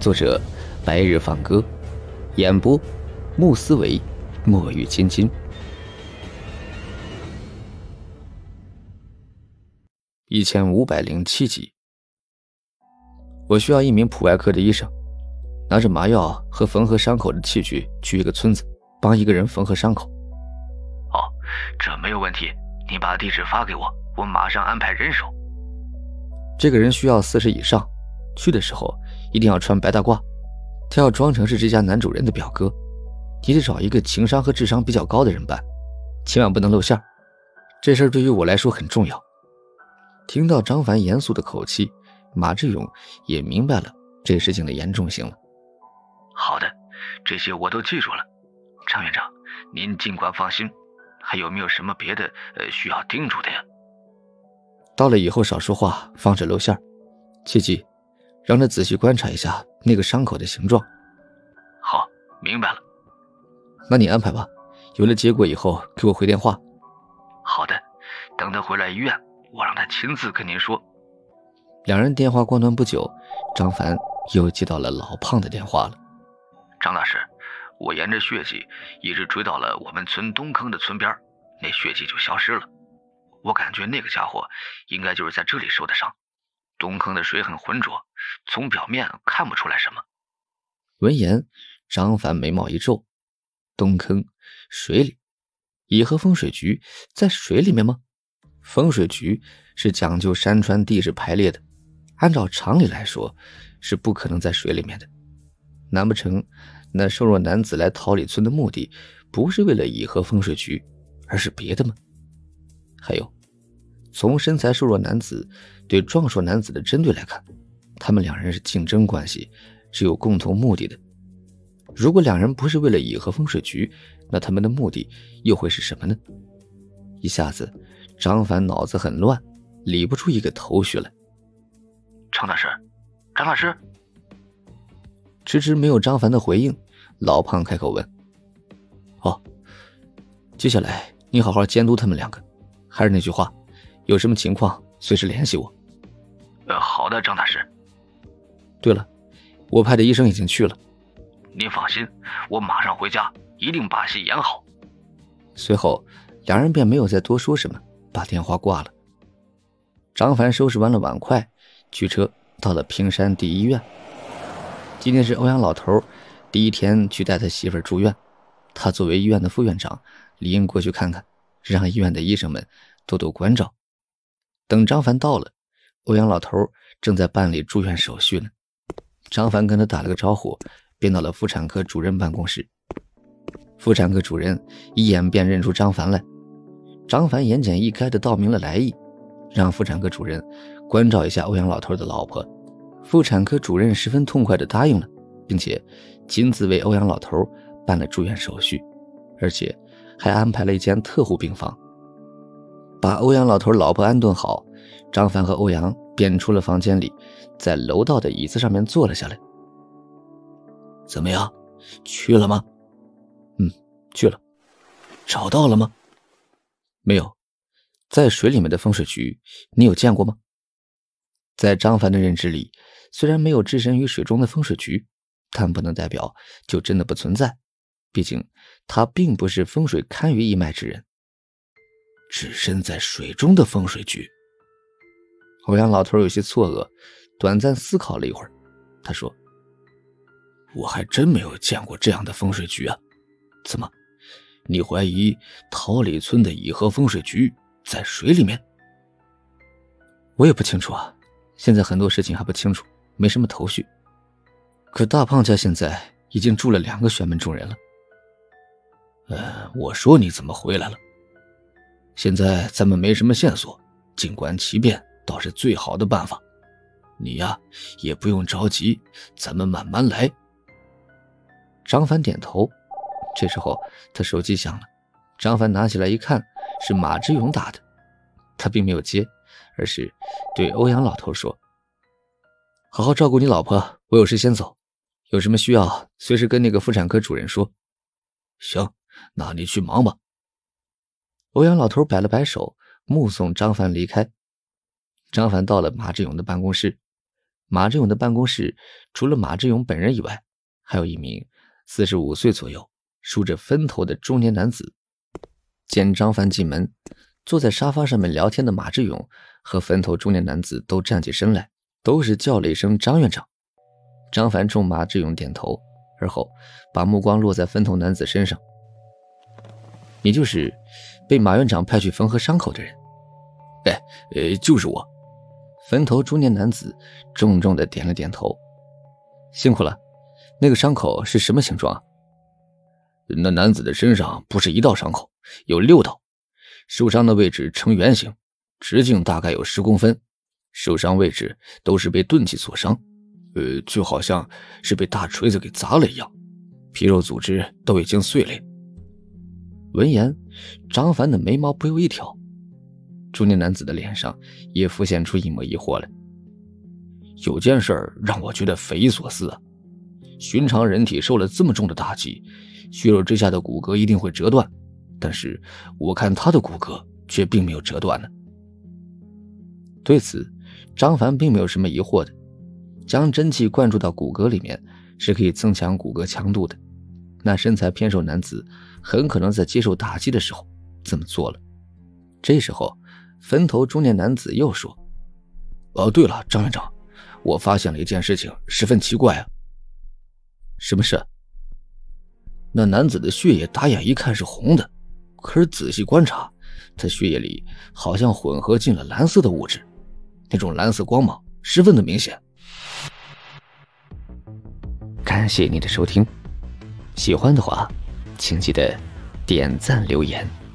作者：白日放歌，演播：穆思维、墨玉金金。一千五百零七集。我需要一名普外科的医生，拿着麻药和缝合伤口的器具去一个村子，帮一个人缝合伤口。哦，这没有问题，你把地址发给我，我马上安排人手。这个人需要四十以上，去的时候一定要穿白大褂，他要装成是这家男主人的表哥。你得找一个情商和智商比较高的人办，千万不能露馅这事儿对于我来说很重要。听到张凡严肃的口气，马志勇也明白了这事情的严重性了。好的，这些我都记住了。张院长，您尽管放心。还有没有什么别的呃需要叮嘱的呀？到了以后少说话，防止露馅儿。切记，让他仔细观察一下那个伤口的形状。好，明白了。那你安排吧，有了结果以后给我回电话。好的，等他回来医院，我让他亲自跟您说。两人电话挂断不久，张凡又接到了老胖的电话了。张大师，我沿着血迹一直追到了我们村东坑的村边，那血迹就消失了。我感觉那个家伙应该就是在这里受的伤。东坑的水很浑浊，从表面看不出来什么。闻言，张凡眉毛一皱：“东坑水里，乙和风水局在水里面吗？风水局是讲究山川地势排列的，按照常理来说是不可能在水里面的。难不成那瘦弱男子来桃李村的目的不是为了乙和风水局，而是别的吗？还有。”从身材瘦弱男子对壮硕男子的针对来看，他们两人是竞争关系，是有共同目的的。如果两人不是为了乙和风水局，那他们的目的又会是什么呢？一下子，张凡脑子很乱，理不出一个头绪来。张大师，张大师，迟迟没有张凡的回应，老胖开口问：“哦，接下来你好好监督他们两个，还是那句话。”有什么情况，随时联系我。呃，好的，张大师。对了，我派的医生已经去了。您放心，我马上回家，一定把戏演好。随后，两人便没有再多说什么，把电话挂了。张凡收拾完了碗筷，驱车到了平山第一医院。今天是欧阳老头第一天去带他媳妇住院，他作为医院的副院长，理应过去看看，让医院的医生们多多关照。等张凡到了，欧阳老头正在办理住院手续呢。张凡跟他打了个招呼，便到了妇产科主任办公室。妇产科主任一眼便认出张凡来，张凡言简意赅的道明了来意，让妇产科主任关照一下欧阳老头的老婆。妇产科主任十分痛快的答应了，并且亲自为欧阳老头办了住院手续，而且还安排了一间特护病房。把欧阳老头老婆安顿好，张凡和欧阳便出了房间里，在楼道的椅子上面坐了下来。怎么样，去了吗？嗯，去了。找到了吗？没有。在水里面的风水局，你有见过吗？在张凡的认知里，虽然没有置身于水中的风水局，但不能代表就真的不存在。毕竟他并不是风水堪舆一脉之人。置身在水中的风水局。欧阳老头有些错愕，短暂思考了一会儿，他说：“我还真没有见过这样的风水局啊！怎么，你怀疑桃李村的乙和风水局在水里面？我也不清楚啊，现在很多事情还不清楚，没什么头绪。可大胖家现在已经住了两个玄门中人了。呃，我说你怎么回来了？”现在咱们没什么线索，静观其变倒是最好的办法。你呀，也不用着急，咱们慢慢来。张凡点头。这时候，他手机响了。张凡拿起来一看，是马志勇打的。他并没有接，而是对欧阳老头说：“好好照顾你老婆，我有事先走。有什么需要，随时跟那个妇产科主任说。”行，那你去忙吧。欧阳老头摆了摆手，目送张凡离开。张凡到了马志勇的办公室，马志勇的办公室除了马志勇本人以外，还有一名四十五岁左右、梳着分头的中年男子。见张凡进门，坐在沙发上面聊天的马志勇和分头中年男子都站起身来，都是叫了一声“张院长”。张凡冲马志勇点头，而后把目光落在分头男子身上：“你就是被马院长派去缝合伤口的人？”“哎，呃，就是我。”坟头中年男子重重的点了点头，辛苦了。那个伤口是什么形状？那男子的身上不是一道伤口，有六道，受伤的位置呈圆形，直径大概有十公分，受伤位置都是被钝器所伤，呃，就好像是被大锤子给砸了一样，皮肉组织都已经碎裂。闻言，张凡的眉毛不由一挑。中年男子的脸上也浮现出一抹疑惑来。有件事让我觉得匪夷所思啊！寻常人体受了这么重的打击，血肉之下的骨骼一定会折断，但是我看他的骨骼却并没有折断呢。对此，张凡并没有什么疑惑的。将真气灌注到骨骼里面是可以增强骨骼强度的。那身材偏瘦男子很可能在接受打击的时候这么做了。这时候。坟头中年男子又说：“哦，对了，张院长，我发现了一件事情，十分奇怪啊。什么事？那男子的血液打眼一看是红的，可是仔细观察，他血液里好像混合进了蓝色的物质，那种蓝色光芒十分的明显。”感谢你的收听，喜欢的话，请记得点赞留言。